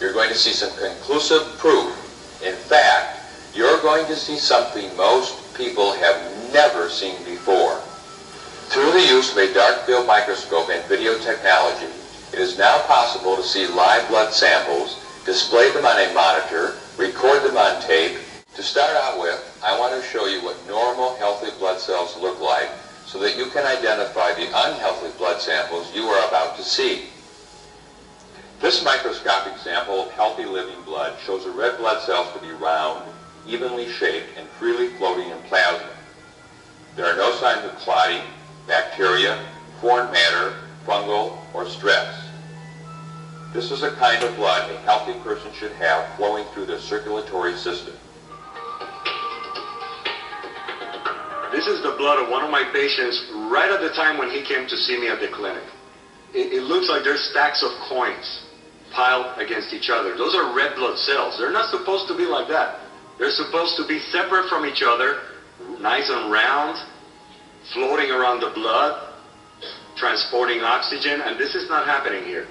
you're going to see some conclusive proof. In fact, you're going to see something most people have never seen before. Through the use of a dark field microscope and video technology, it is now possible to see live blood samples, display them on a monitor, record them on tape. To start out with, I want to show you what normal healthy blood cells look like so that you can identify the unhealthy blood samples you are about to see. This healthy living blood shows the red blood cells to be round, evenly shaped, and freely floating in plasma. There are no signs of clotting, bacteria, foreign matter, fungal, or stress. This is a kind of blood a healthy person should have flowing through the circulatory system. This is the blood of one of my patients right at the time when he came to see me at the clinic. It, it looks like there's stacks of coins piled against each other. Those are red blood cells. They're not supposed to be like that. They're supposed to be separate from each other, nice and round, floating around the blood, transporting oxygen, and this is not happening here.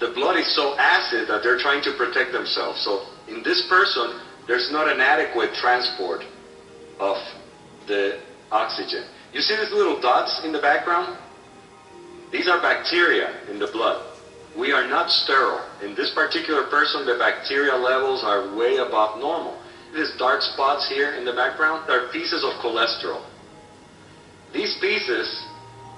The blood is so acid that they're trying to protect themselves. So in this person, there's not an adequate transport of the oxygen. You see these little dots in the background? These are bacteria in the blood. We are not sterile. In this particular person, the bacteria levels are way above normal. These dark spots here in the background are pieces of cholesterol. These pieces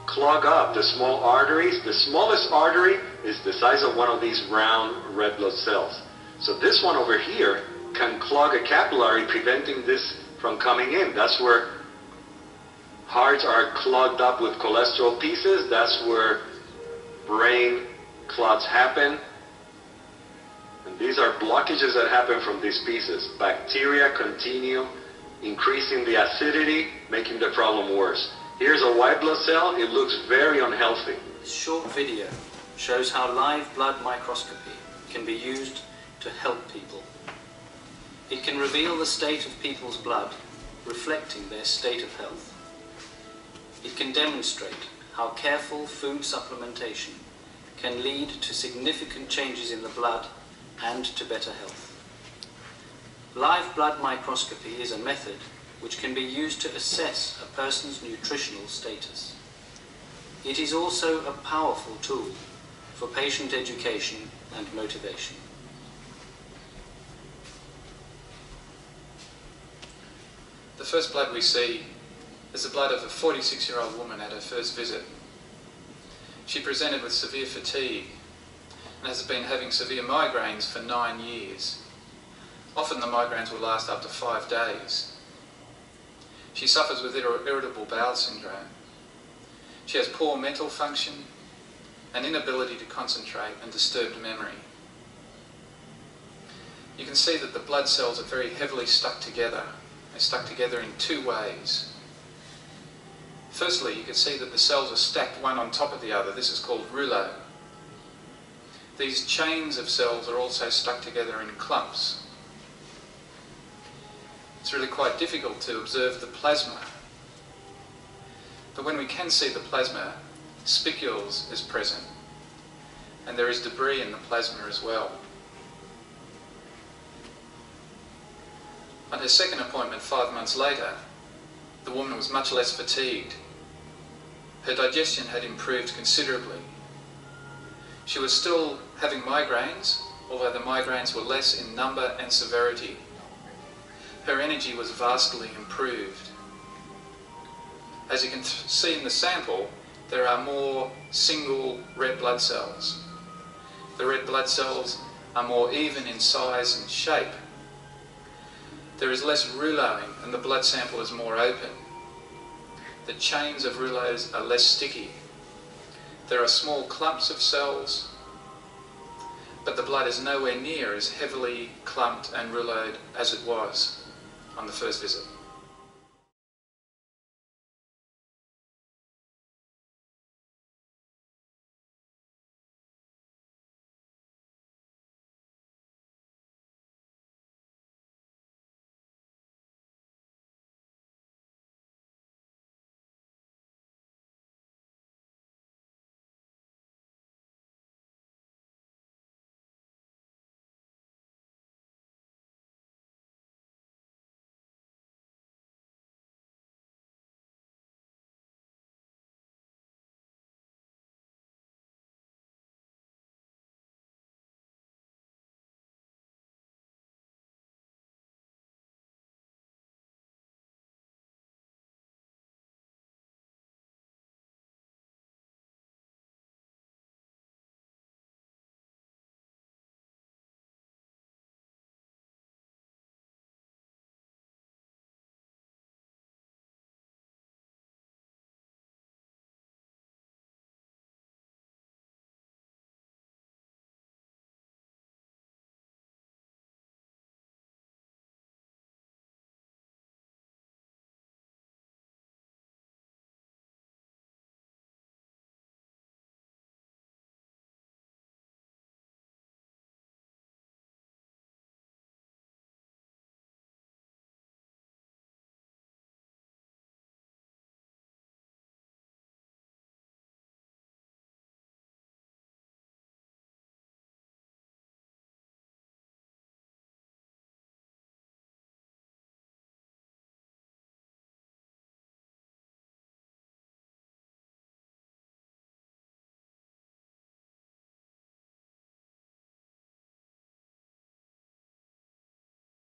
clog up the small arteries. The smallest artery is the size of one of these round red blood cells. So this one over here can clog a capillary, preventing this from coming in. That's where hearts are clogged up with cholesterol pieces. That's where brain clots happen. And these are blockages that happen from these pieces. Bacteria continue increasing the acidity, making the problem worse. Here's a white blood cell. It looks very unhealthy. This short video shows how live blood microscopy can be used to help people. It can reveal the state of people's blood, reflecting their state of health. It can demonstrate how careful food supplementation can lead to significant changes in the blood and to better health. Live blood microscopy is a method which can be used to assess a person's nutritional status. It is also a powerful tool for patient education and motivation. The first blood we see is the blood of a 46-year-old woman at her first visit. She presented with severe fatigue and has been having severe migraines for nine years. Often the migraines will last up to five days. She suffers with irritable bowel syndrome. She has poor mental function, an inability to concentrate and disturbed memory. You can see that the blood cells are very heavily stuck together. They're stuck together in two ways. Firstly, you can see that the cells are stacked one on top of the other. This is called rouleau. These chains of cells are also stuck together in clumps. It's really quite difficult to observe the plasma. But when we can see the plasma, spicules is present. And there is debris in the plasma as well. On her second appointment five months later, the woman was much less fatigued. Her digestion had improved considerably. She was still having migraines, although the migraines were less in number and severity her energy was vastly improved. As you can see in the sample, there are more single red blood cells. The red blood cells are more even in size and shape. There is less rouleauing and the blood sample is more open. The chains of rouleaus are less sticky. There are small clumps of cells, but the blood is nowhere near as heavily clumped and rouleaued as it was on the first visit.